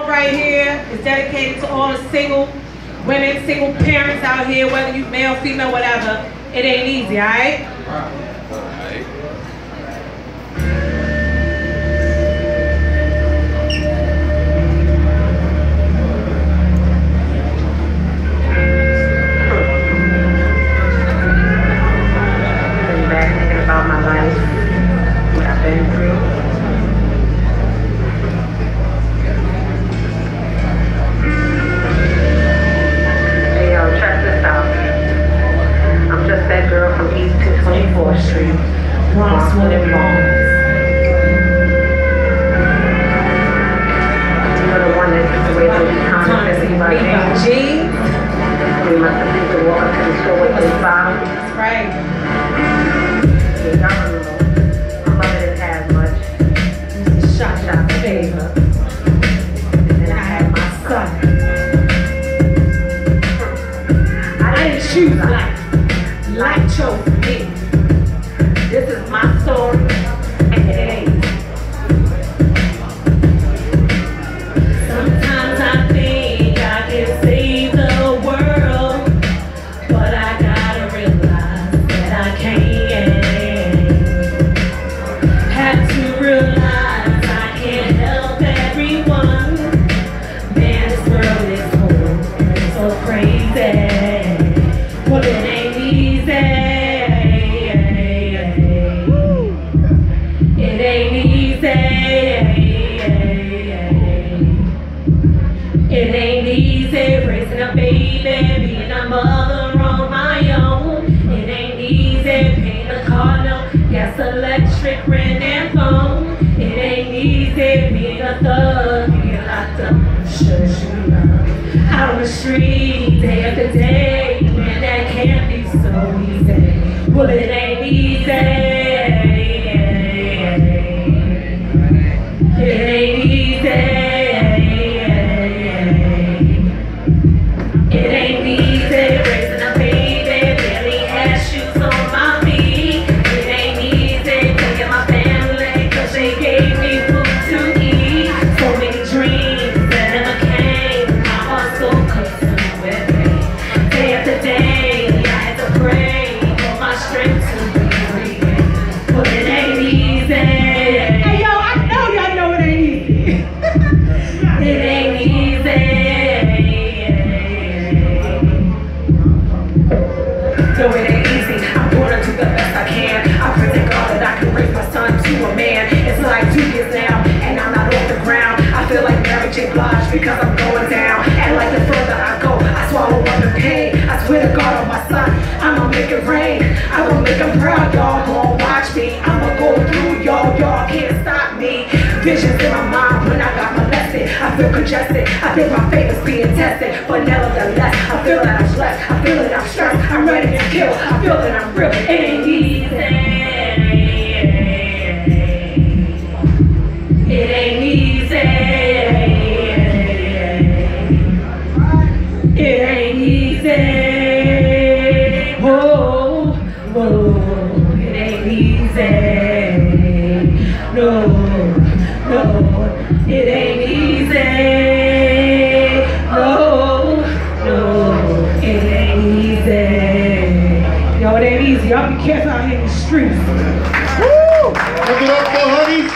right here is dedicated to all the single women, single parents out here, whether you male, female, whatever. It ain't easy, alright? Sitting 24th Street. Bronx, what it wants. You know the one that used to wear those comments that everybody G. We must have used walk up to the store with this bottle. That's right. Yeah, y'all. My mother didn't have much. Shot, Shop favor. And I had my son. I didn't choose life. Life chose me. Electric, rent, and phone. It ain't easy being a thug, being locked up, love. Out on the street, No, it ain't easy. I'm gonna do the best I can. I pray to God that I can raise my son to a man. It's like two years now, and I'm not off the ground. I feel like Mary J. Blige because I'm going down. And like the further I go, I swallow up the pain. I swear to God on my son, I'ma make it rain. I'm gonna make him proud, y'all gon' watch me. I'ma go through, y'all, y'all can't stop me. Visions in my mind when I got molested. I feel congested. I think my faith is being tested. But nevertheless, I feel that I'm blessed. I feel that I'm stressed. I'm ready to kill. I feel that I'm real. It ain't easy. It ain't easy. It ain't easy. Whoa, it ain't easy. No, no, it ain't. y'all be careful out here in the streets. Woo! Give it up for honey.